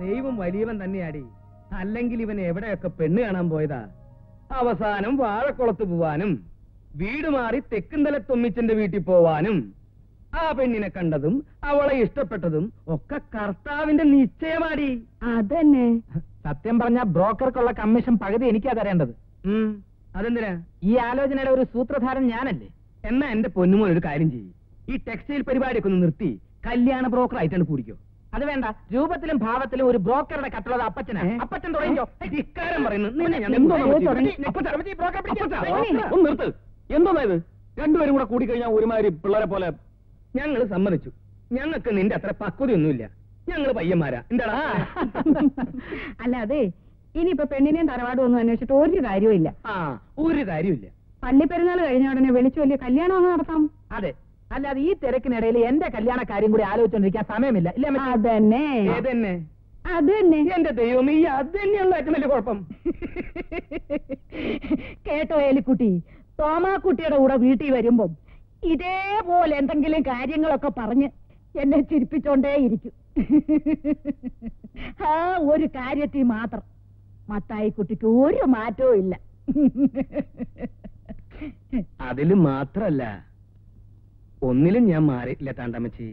ദൈവം വലിയവൻ തന്നെയാടി. അല്ലെങ്കിൽ ഇവൻ എവിടെയൊക്കെ പെണ്ണ് കാണാൻ പോയതാ? അവസാനം വാഴക്കുളത്ത് പോവാനും വീട് മാറി തെക്കുന്തല തൊമ്മിച്ചന്റെ വീട്ടിൽ പോവാനും ആ പെണ്ണിനെ കണ്ടതും അവളെ ഇഷ്ടപ്പെട്ടതും ഒക്കെ കർത്താവിന്റെ നിശ്ചയമാടി. അതന്നെ. സത്യം പറഞ്ഞ ബ്രോക്കർക്കുള്ള കമ്മീഷൻ പകുതി എനിക്കാ തരേണ്ടത്. അതെന്തിനാ? ഈ ആലോചനയുടെ ഒരു സൂത്രധാരൻ ഞാനല്ലേ? എന്നാ എന്റെ പൊന്നുമോൻ ഒരു കാര്യം ചെയ്യും. ഈ ടെക്സ്റ്റൈൽ പരിപാടിയൊക്കെ ഒന്ന് നിർത്തി കല്യാണ ബ്രോക്കർ ആയിട്ടാണ് കൂടിക്കോ. അത് വേണ്ട. രൂപത്തിലും ഭാവത്തിലും ഒരു ബ്രോക്കറുടെ കട്ടുള്ളത് അപ്പച്ചനാ. അപ്പച്ചൻ തുടങ്ങിയോ പറയുന്നു. നിർത്ത്. എന്തോന്നായത് രണ്ടുപേരും കൂടെ കൂടിക്കഴിഞ്ഞാൽ ഒരുമാതിരി പിള്ളേരെ പോലെ. ഞങ്ങൾ സമ്മതിച്ചു. ഞങ്ങൾക്ക് നിന്റെ അത്ര പക്വതയൊന്നുമില്ല. ഞങ്ങൾ പയ്യന്മാരാ. എന്താടാ? അല്ല അതെ. ഇനിയിപ്പോ പെണ്ണിനെയും തറവാടും ഒന്നും അന്വേഷിച്ചിട്ട് ഒരു കാര്യവും ആ ഒരു കാര്യമില്ല പള്ളിപ്പെരുന്നാൾ കഴിഞ്ഞ ഉടനെ വിളിച്ചു വലിയ കല്യാണം ഒന്ന് നടത്താം. അതെ. അല്ലാതെ ഈ തിരക്കിനിടയിൽ എന്റെ കല്യാണ കാര്യം കൂടി ആലോചിച്ചോണ്ടിരിക്കാൻ സമയമില്ല. ഇല്ല? അതന്നെ. ഏതെന്നെ? എന്റെ ദൈവം ഈ അത് തന്നെയുള്ള ഏറ്റവും വലിയ കുഴപ്പം. കേട്ടോ ഏലിക്കുട്ടി. തോമാക്കുട്ടിയുടെ കൂടെ വീട്ടിൽ വരുമ്പം ഇതേപോലെ എന്തെങ്കിലും കാര്യങ്ങളൊക്കെ പറഞ്ഞ് എന്നെ ചിരിപ്പിച്ചോണ്ടേ ഇരിക്കും. ആ ഒരു കാര്യത്തിൽ മാത്രം മത്തായി കുട്ടിക്ക് ഒരു മാറ്റവും ഇല്ല. അതിൽ മാത്രല്ല. ഒന്നിലും ഞാൻ മാറിയിട്ടില്ല താണ്ടമ്മച്ചി.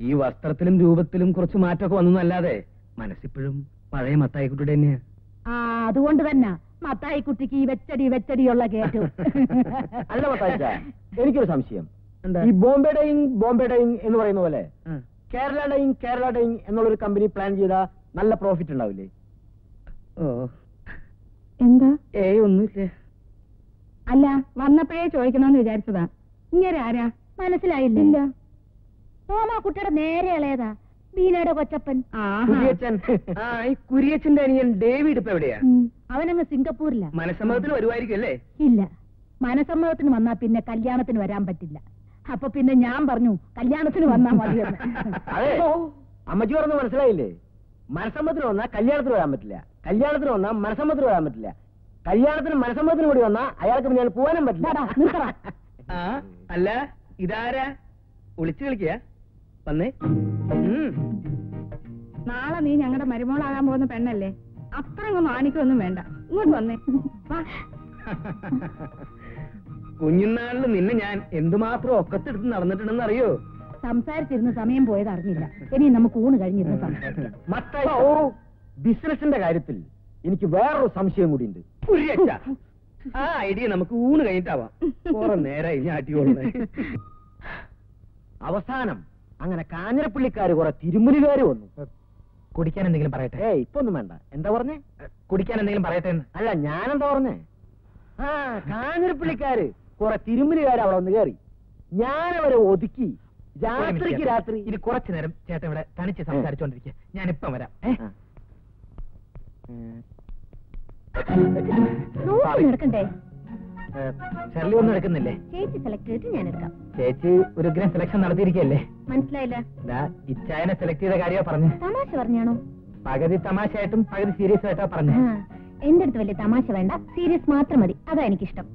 ഈ വസ്ത്രത്തിലും രൂപത്തിലും കുറച്ച് മാറ്റമൊക്കെ വന്നല്ലാതെ മനസ്സിപ്പോഴും പഴയ മത്തായിക്കുട്ടിയുടെ തന്നെയാ. ആ അതുകൊണ്ട് തന്നെ മത്തായിക്കുട്ടിക്ക് ഈ വെച്ചടി വെച്ചടിയുള്ള കേട്ടു അല്ല മത്തായിച്ച എനിക്കൊരു സംശയം. ഈ ബോംബെ ഡൈങ് ബോംബെ ഡൈങ് എന്ന് പറയുന്ന പോലെ കേരള ഡൈങ് കേരള ഡൈങ് എന്നുള്ളൊരു കമ്പനി പ്ലാൻ ചെയ്താ നല്ല പ്രോഫിറ്റ് ഉണ്ടാവില്ലേ? ഓ. എന്താ? ഏ ഒന്നുമില്ല. അല്ല വന്നപ്പോഴേ ചോദിക്കണമെന്ന് വിചാരിച്ചതാ. ഇങ്ങനെ ആരാ മനസ്സിലായില്ല? തോമാക്കുട്ടിയുടെ നേരെ ഇളയതാ. ബീനയുടെ കൊച്ചപ്പൻ. കുര്യച്ചൻ. ആ ഈ കുരിയച്ചന്റെ അനിയൻ ഡേവിഡ് ഇപ്പൊ എവിടെയാ? അവനങ്ങ് സിംഗപ്പൂരില. മനസമ്മതത്തിന് വരുമായിരിക്കും അല്ലേ ഇല്ല. മനസമ്മതത്തിന് വന്നാ പിന്നെ കല്യാണത്തിന് വരാൻ പറ്റില്ല. അപ്പൊ പിന്നെ ഞാൻ പറഞ്ഞു കല്യാണത്തിന് വന്നാ മതി അമ്മച്ചി പറഞ്ഞു മനസ്സിലായില്ലേ? മനസമ്മതത്തിന് വന്നാ കല്യാണത്തിന് വരാൻ പറ്റില്ല. കല്യാണത്തിന് വന്നാ മനസമ്മതത്തിന് വരാൻ പറ്റില്ല. കല്യാണത്തിന് മനസമ്മതത്തിന് കൂടി വന്നാ അയാൾക്ക് പിന്നെ പോകാനും പറ്റില്ല. അല്ല. ഇതാരാ? ഒളിച്ചു കളിക്കുക വന്നേ. നാളെ നീ ഞങ്ങളുടെ മരുമോളാകാൻ പോകുന്ന പെണ്ണല്ലേ? അത്ര അങ്ങ് മാണിക്കൊന്നും വേണ്ട. ഇങ്ങോട്ട് വന്നേ. കുഞ്ഞുനാളിൽ നിന്നെ ഞാൻ എന്തുമാത്രം ഒക്കത്തെടുത്ത് നടന്നിട്ടുണ്ടെന്ന് അറിയോ സംസാരിച്ചിരുന്ന സമയം പോയത് അറിഞ്ഞില്ല. ഇനി നമുക്ക് ഊണ് കഴിഞ്ഞിരുന്നു സംസാരിക്കാം. ബിസിനസിന്റെ കാര്യത്തിൽ എനിക്ക് വേറൊരു സംശയം കൂടിയുണ്ട്. ആ ഐഡിയ നമുക്ക് ഊണ് കഴിഞ്ഞിട്ടാവാം. കുറെ നേരായി ഞാൻ അടിയോളെ അവസാനം അങ്ങനെ കാഞ്ഞിരപ്പള്ളിക്കാര് കുറെ തിരുമുലുകാര് വന്നു. കുടിക്കാൻ എന്തെങ്കിലും പറയട്ടെ? ഏ ഇപ്പൊ ഒന്നും വേണ്ട. എന്താ പറഞ്ഞേ? കുടിക്കാൻ എന്തെങ്കിലും പറയട്ടെ എന്ന്? അല്ല ഞാനെന്താ പറഞ്ഞേ? ആ കാഞ്ഞിരപ്പള്ളിക്കാര് കുറെ തിരുമുലുകാര് അവിടെ വന്ന് കയറി ഞാനവരെ ഒതുക്കി രാത്രിക്ക് രാത്രി ഇനി കുറച്ചു നേരം ചേട്ടൻ ഇവിടെ തനിച്ച് സംസാരിച്ചോണ്ടിരിക്കുക ഞാനിപ്പം വരാം. ഏ? ഏ, ഷെർലി ഒന്നും എടുക്കുന്നില്ലേ? ചേച്ചി സെലക്ട് ചെയ്തിട്ട് ഞാൻ എടുക്കാം. ചേച്ചി ഒരു ഗ്രാം സെലക്ഷൻ നടത്തിയിരിക്കല്ലേ മനസ്സിലായില്ല. ഇച്ചായനെ സെലക്ട് ചെയ്ത കാര്യമാ പറഞ്ഞു. തമാശ പറഞ്ഞാണോ? പകുതി തമാശയായിട്ടും പകുതി സീരിയസ് ആയിട്ടാ പറഞ്ഞു. എന്റെ അടുത്ത് വലിയ തമാശ വേണ്ട. സീരിയസ് മാത്രം മതി. അതാ എനിക്കിഷ്ടം.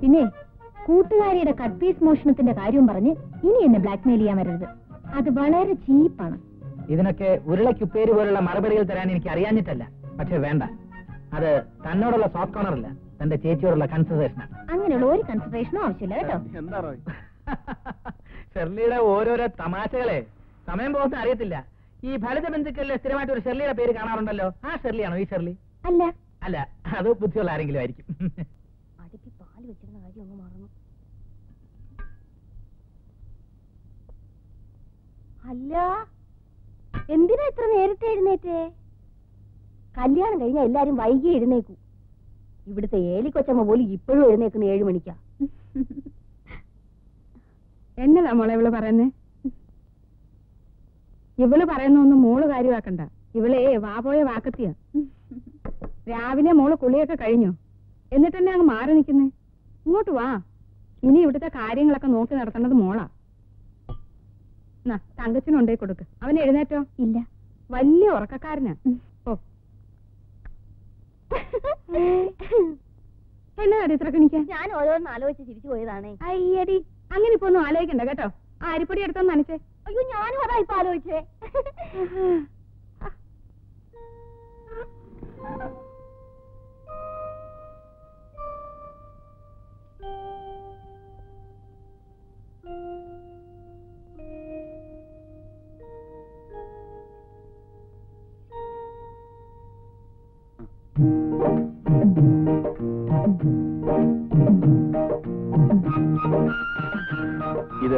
പിന്നെ കൂട്ടുകാരിയുടെ കട്ട് പീസ് മോഷണത്തിന്റെ കാര്യവും പറഞ്ഞ് ഇനി എന്നെ ബ്ലാക്ക്മെയിൽ ചെയ്യാൻ വരരുത്. അത് വളരെ ചീപ്പാണ് ഇതിനൊക്കെ ഉരുളക്കുപ്പേര് പോലുള്ള മറുപടികൾ തരാൻ എനിക്ക് അറിയാഞ്ഞിട്ടല്ല. പക്ഷെ വേണ്ട. അത് തന്നോടുള്ള സോഫ്റ്റ് കോർണർ അല്ല തന്റെ ചേച്ചിയോടുള്ള കൺസിഡറേഷനാണ് അങ്ങനെയുള്ള ഒരു കൺസിഡറേഷനും ആവശ്യമില്ല കേട്ടോ. എന്താ ഷെർലിയുടെ ഓരോരോ തമാശകളെ സമയം പോകുന്ന അറിയത്തില്ല. ഈ ഫലിത ബന്ധുക്കളിലെ സ്ഥിരമായിട്ട് ഒരു ഷെർലിയുടെ പേര് കാണാറുണ്ടല്ലോ. ആ ഷെർലിയാണോ ഈ ഷെർലി? അല്ല. അല്ല അത് ബുദ്ധിയുള്ള ആരെങ്കിലും ആയിരിക്കും. അടുപ്പി പാൽ വെച്ചിരുന്ന കാര്യം ഒന്ന് മറന്നു. അല്ല. എന്തിനാ ഇത്ര നേരത്തെ എഴുന്നേറ്റേ? കല്യാണം കഴിഞ്ഞാൽ എല്ലാരും വൈകി എഴുന്നേക്കൂ. ഇവിടുത്തെ ഏലിക്കൊച്ചമ്മ പോലും ഇപ്പോഴും എഴുന്നേക്കുന്ന ഏഴു മണിക്കാ. എന്നതാ മോളെ ഇവൾ പറയുന്നേ? ഇവൾ പറയുന്നൊന്നും മോൾ കാര്യമാക്കണ്ട. ഇവളെ വാപോയ വാക്കത്തിയ. രാവിലെ മോൾ കുളിയൊക്കെ കഴിഞ്ഞോ. എന്നിട്ട് തന്നെ അങ്ങ് മാറി നിൽക്കുന്നേ? ഇങ്ങോട്ട് വാ. ഇനി ഇവിടുത്തെ കാര്യങ്ങളൊക്കെ നോക്കി നടത്തേണ്ടത് മോളാ. തങ്കച്ചിനുണ്ടേ കൊടുക്ക്. അവൻ എഴുന്നേറ്റോ? ഇല്ല. വലിയ ഉറക്കക്കാരനാ. എന്നാ ഇത്ര ഞാൻ ഓരോന്ന് ആലോചിച്ച് ചിരിച്ചു പോയതാണേ. അയ്യടി അങ്ങനെ ഇപ്പൊ ഒന്നും ആലോചിക്കണ്ട കേട്ടോ. ആ അരിപ്പൊടി എടുത്തോന്ന് നനച്ചേ. അയ്യോ ഞാനും അതാ ഇപ്പൊ ആലോചിച്ചേ.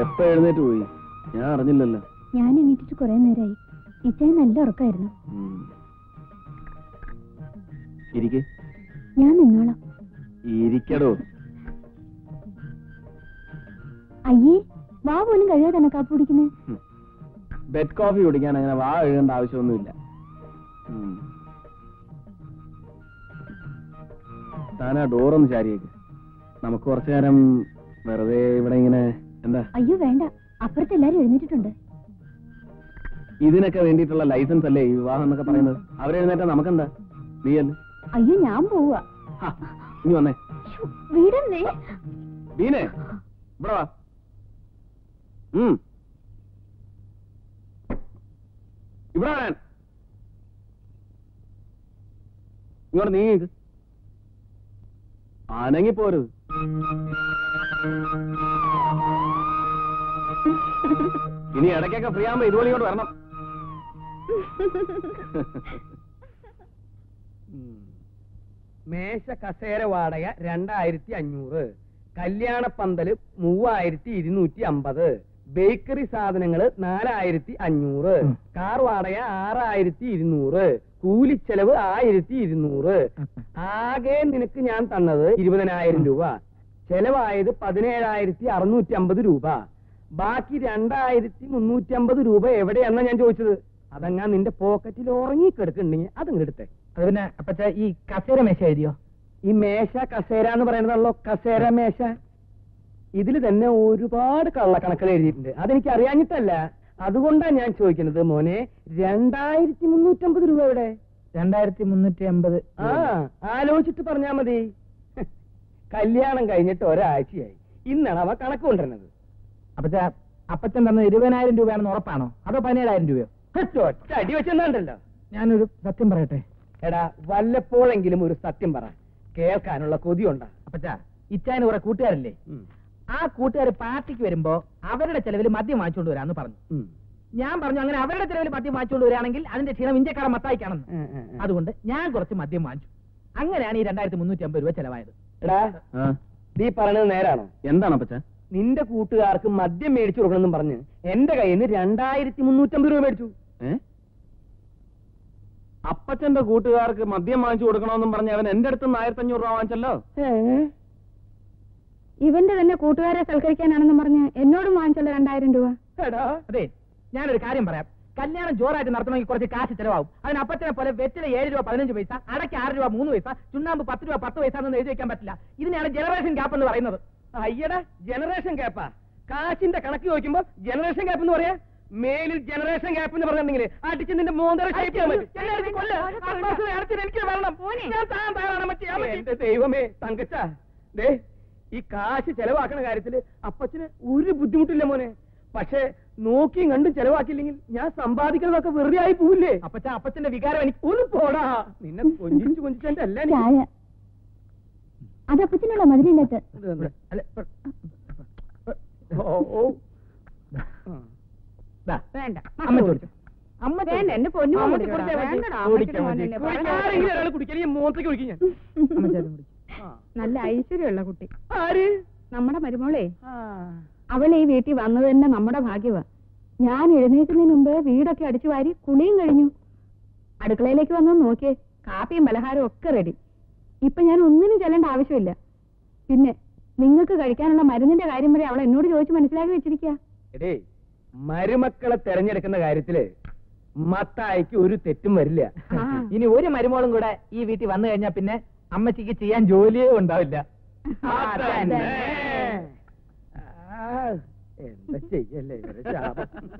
എപ്പോ എഴുന്നേറ്റ് പോയി? ഞാൻ അറിഞ്ഞില്ലല്ലോ. ഞാൻ എണീറ്റിട്ട് കുറെ നേരമായി ഇച്ചായി നല്ല ഉറക്കായിരുന്നു. ഇരിക്കെ. ഞാൻ നിന്നോളാം. ഇരിക്കടോ. അയ്യേ വാ പോലും കഴിയാതെ കാപ്പ് കുടിക്കുന്നത് ബെഡ് കോഫി കുടിക്കാൻ അങ്ങനെ വാ എഴുതേണ്ട ആവശ്യമൊന്നുമില്ല. താനാ ഡോറൊന്ന് ചാരിയേക്ക്. നമുക്ക് കുറച്ചു നേരം വെറുതെ ഇവിടെ ഇങ്ങനെ അയ്യോ വേണ്ട. അപ്പുറത്ത് എല്ലാരും എഴുന്നേറ്റിട്ടുണ്ട്. ഇതിനൊക്കെ വേണ്ടിയിട്ടുള്ള ലൈസൻസ് അല്ലേ ഈ വിവാഹം എന്നൊക്കെ പറയുന്നത്? അവരെഴുന്നേറ്റാ നമുക്കെന്താ? നീയല്ലേ? അയ്യോ ഞാൻ പോവാ. നീ വന്നേ. വീടന്നേ. ബീനെ ഇവിടെ വാ. ഉം. ഇവിടെ വരാൻ. ഇങ്ങോട്ട് നീങ്ങി അനങ്ങി പോരുത് ഇനി ഇടയ്ക്കൊക്കെ ഫ്രീ ആകുമ്പോ ഇതുപോലെ ഇങ്ങോട്ട് വരണം. മേശ കസേര വാടക രണ്ടായിരത്തി അഞ്ഞൂറ് കല്യാണപ്പന്തൽ മൂവായിരത്തി ഇരുന്നൂറ്റി അമ്പത് ബേക്കറി സാധനങ്ങൾ നാലായിരത്തി അഞ്ഞൂറ് കാർ വാടക ആറായിരത്തി ഇരുന്നൂറ് കൂലിച്ചെലവ് ആയിരത്തി ഇരുന്നൂറ് ആകെ നിനക്ക് ഞാൻ തന്നത് ഇരുപതിനായിരം രൂപ. ചെലവായത് പതിനേഴായിരത്തി അറുന്നൂറ്റി അമ്പത് രൂപ. ബാക്കി രണ്ടായിരത്തി മുന്നൂറ്റി അമ്പത് രൂപ എവിടെയാണെന്നാ ഞാൻ ചോദിച്ചത്? അതങ്ങാ നിന്റെ പോക്കറ്റിൽ ഉറങ്ങി കിടക്കുന്നുണ്ടെങ്കിൽ അതങ്ങ് എടുത്തേ. അത് പിന്നെ അപ്പച്ച ഈ കസേര മേശ എഴുതിയോ? ഈ മേശ കസേര എന്ന് പറയുന്നതാണല്ലോ കസേര മേശ. ഇതിൽ തന്നെ ഒരുപാട് കള്ളക്കണക്കുകൾ എഴുതിയിട്ടുണ്ട്. അതെനിക്ക് അറിയാഞ്ഞിട്ടല്ല. അതുകൊണ്ടാണ് ഞാൻ ചോദിക്കുന്നത് മോനെ രണ്ടായിരത്തി മുന്നൂറ്റമ്പത് രൂപ എവിടെ? രണ്ടായിരത്തി മുന്നൂറ്റി അമ്പത് ആ ആലോചിച്ചിട്ട് പറഞ്ഞാ മതി. കല്യാണം കഴിഞ്ഞിട്ട് ഒരാഴ്ചയായി. ഇന്നാണ് അവ കണക്ക് കൊണ്ടുവരുന്നത്. അപ്പച്ച അപ്പച്ചൻ തന്ന ഇരുപതിനായിരം രൂപയാണെന്ന് ഉറപ്പാണോ? അതോ പതിനേഴായിരം രൂപയോ? അടി വെച്ചല്ലോ ഞാനൊരു സത്യം പറയട്ടെ? എടാ വല്ലപ്പോഴെങ്കിലും ഒരു സത്യം പറ. കേൾക്കാനുള്ള കൊതിയുണ്ടാ? അപ്പച്ച ഇച്ചാന് കുറെ കൂട്ടുകാരല്ലേ? ആ കൂട്ടുകാർ പാർട്ടിക്ക് വരുമ്പോ അവരുടെ ചെലവിൽ മദ്യം വാങ്ങിച്ചുകൊണ്ട് വരാന്ന് പറഞ്ഞു. ഞാൻ പറഞ്ഞു അങ്ങനെ അവരുടെ ചെലവിൽ മദ്യം വാങ്ങിച്ചുകൊണ്ട് വരികയാണെങ്കിൽ അതിന്റെ ക്ഷീണം ഇന്ത്യക്കാരൻ മത്തായിക്കാണെന്ന്. അതുകൊണ്ട് ഞാൻ കുറച്ച് മദ്യം വാങ്ങിച്ചു. അങ്ങനെയാണ് ഈ രണ്ടായിരത്തി മുന്നൂറ്റി അമ്പത് രൂപ ചെലവായത്. എടാ നീ പറഞ്ഞത് നേരാണോ? എന്താണ് അപ്പച്ച? നിന്റെ കൂട്ടുകാർക്ക് മദ്യം മേടിച്ചു കൊടുക്കണമെന്നും പറഞ്ഞ് എന്റെ കയ്യിൽ നിന്ന് രണ്ടായിരത്തി മുന്നൂറ്റമ്പത് രൂപ മേടിച്ചു. അപ്പച്ചന്റെ കൂട്ടുകാർക്ക് മദ്യം വാങ്ങിച്ചു കൊടുക്കണമെന്നും പറഞ്ഞ് അവൻ എന്റെ അടുത്ത് നിന്ന് ആയിരത്തി അഞ്ഞൂറ് രൂപ വാങ്ങിച്ചല്ലോ? ഇവന്റെ തന്നെ കൂട്ടുകാരെ സൽക്കരിക്കാനാണെന്നും പറഞ്ഞ് എന്നോടും വാങ്ങിച്ചല്ലോ രണ്ടായിരം രൂപ. എടാ അതെ ഞാനൊരു കാര്യം പറയാം. കല്യാണം ജോറായിട്ട് നടത്തണമെങ്കിൽ കുറച്ച് കാശ് ചെലവാകും. അതിന് അപ്പച്ചനെ പോലെ വെറ്റില ഏഴ് രൂപ പതിനഞ്ച് പൈസ അടയ്ക്ക് ആറ് രൂപ മൂന്ന് പൈസ ചുണ്ണാമ്പ് പത്ത് രൂപ പത്ത് പൈസ എന്ന് എഴുതി വെക്കാൻ പറ്റില്ല. ഇതിനെയാണ് ജനറേഷൻ ഗ്യാപ്പ് എന്ന് പറയുന്നത്. അയ്യടാ ജനറേഷൻ ഗ്യാപ്പാ കാശിന്റെ കണക്ക് ചോദിക്കുമ്പോ ജനറേഷൻ ഗ്യാപ്പ് എന്ന് പറയാ? മേലിൽ ജനറേഷൻ ഗ്യാപ്പ് എന്ന് പറഞ്ഞിട്ടുണ്ടെങ്കിൽ അടിച്ച് നിന്റെ മൂന്നര എനിക്ക് വരണം. എന്റെ ദൈവമേ തങ്കച്ച. ദേ ഈ കാശ് ചെലവാക്കണ കാര്യത്തിൽ അപ്പച്ചന് ഒരു ബുദ്ധിമുട്ടില്ല മോനെ. പക്ഷേ നോക്കിയും കണ്ടും ചെലവാക്കിയില്ലെങ്കിൽ ഞാൻ സമ്പാദിക്കുന്നതൊക്കെ വെറുതെ ആയി പോവില്ലേ? അപ്പച്ച അപ്പച്ചന്റെ വികാരം എനിക്ക് ഒന്ന് പോടാ. നിന്നെ കൊഞ്ചിച്ചു കൊഞ്ചിച്ചെന്റെ അല്ല അതും കുടിച്ചു. ആ. നല്ല ഐശ്വര്യമുള്ള കുട്ടി. ആര്? നമ്മുടെ മരുമോളെ. ആ. അവൾ ഈ വീട്ടിൽ വന്നത് തന്നെ നമ്മുടെ ഭാഗ്യവാ. ഞാൻ എഴുന്നേക്കുന്നതിന് മുമ്പ് വീടൊക്കെ അടിച്ചു വാരി കുളിയും കഴിഞ്ഞു. അടുക്കളയിലേക്ക് വന്നു നോക്കിയേ. കാപ്പിയും പലഹാരവും ഒക്കെ റെഡി ഇപ്പൊ ഞാൻ ഒന്നിനും ചെല്ലേണ്ട ആവശ്യമില്ല. പിന്നെ നിങ്ങൾക്ക് കഴിക്കാനുള്ള മരുന്നിന്റെ കാര്യം വരെ അവൾ എന്നോട് ചോദിച്ച് മനസ്സിലാക്കി വെച്ചിരിക്കുക മരുമക്കളെ തെരഞ്ഞെടുക്കുന്ന കാര്യത്തിൽ മത്തായിക്ക് ഒരു തെറ്റും വരില്ല. ഇനി ഒരു മരുമോളും കൂടെ ഈ വീട്ടിൽ വന്നു കഴിഞ്ഞാ പിന്നെ അമ്മച്ചിക്ക് ചെയ്യാൻ ജോലിയേ ഉണ്ടാവില്ല. എന്താ ചെയ്യല്ലേ?